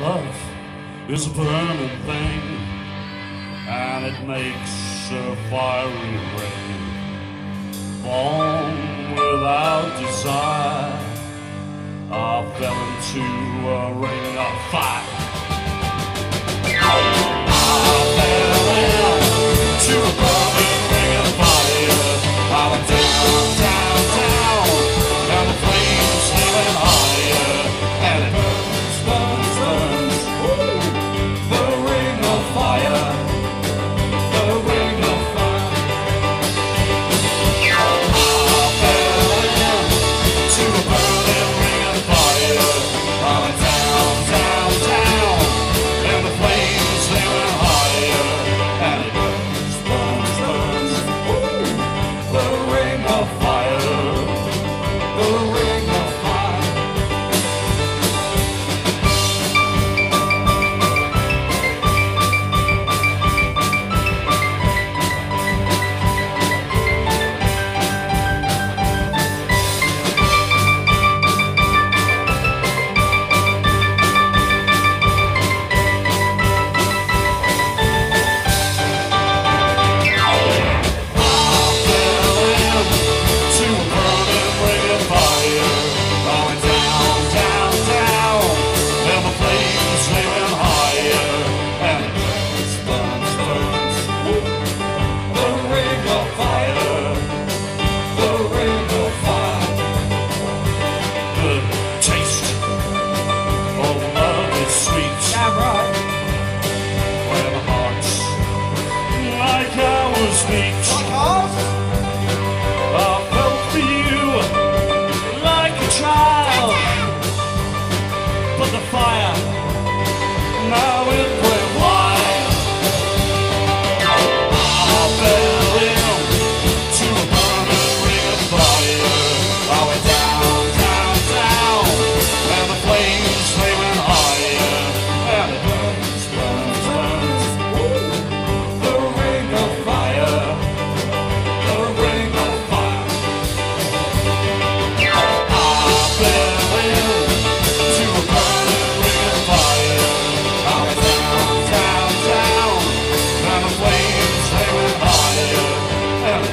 Love is a burning thing, and it makes a fiery rain born without desire. I fell into a ring of fire.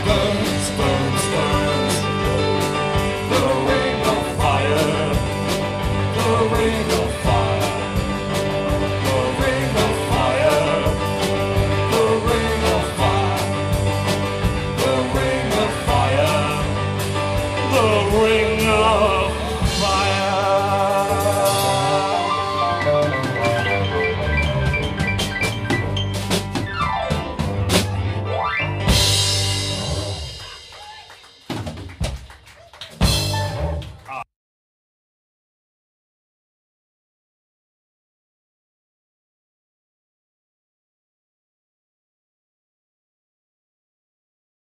burns, burns, burns. The ring of fire, the ring of fire.